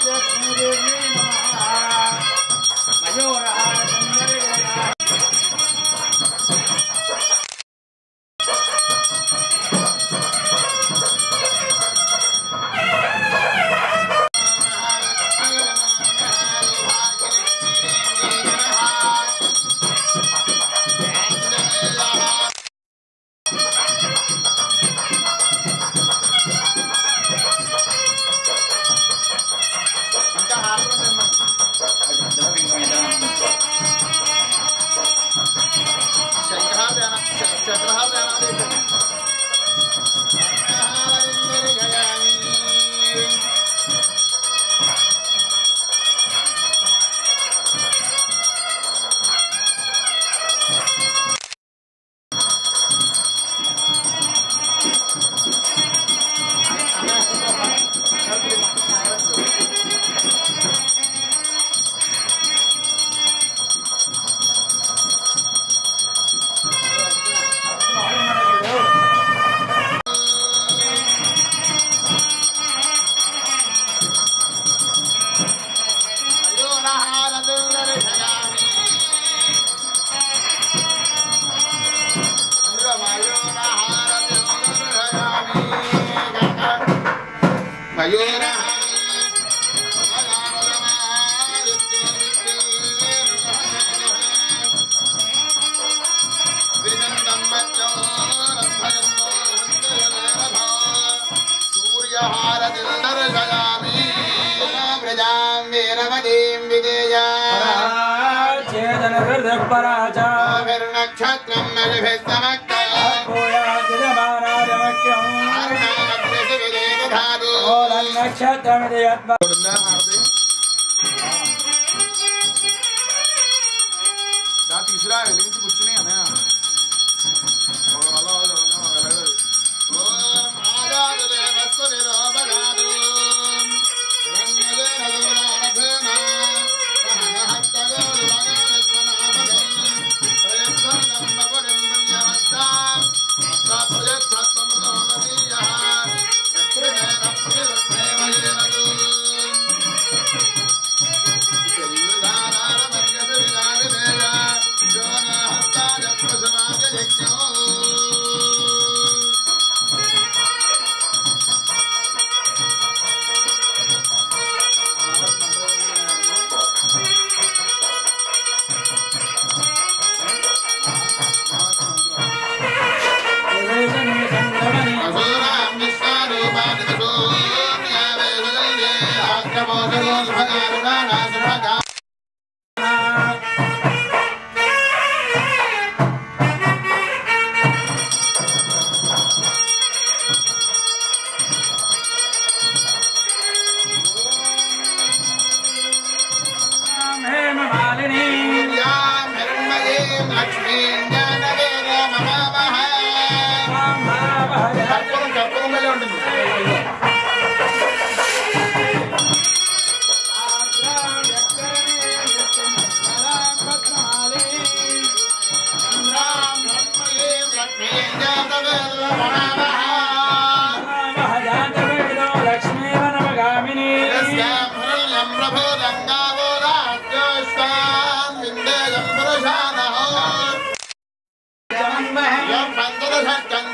Jackson, नक्षत्र तीसरा है। लेकिन कुछ नहीं है ना na na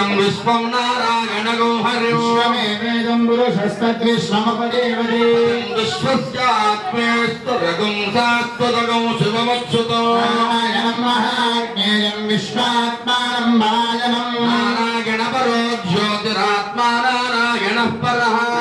वेदं विश्वं नारायणगो हरिः विश्वमेवेदं विश्वात्मानं महाजनं नारायणपरो ज्योतिरात्मा नारायणः परः।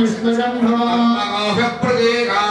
विष्णुशम्भो प्रतीका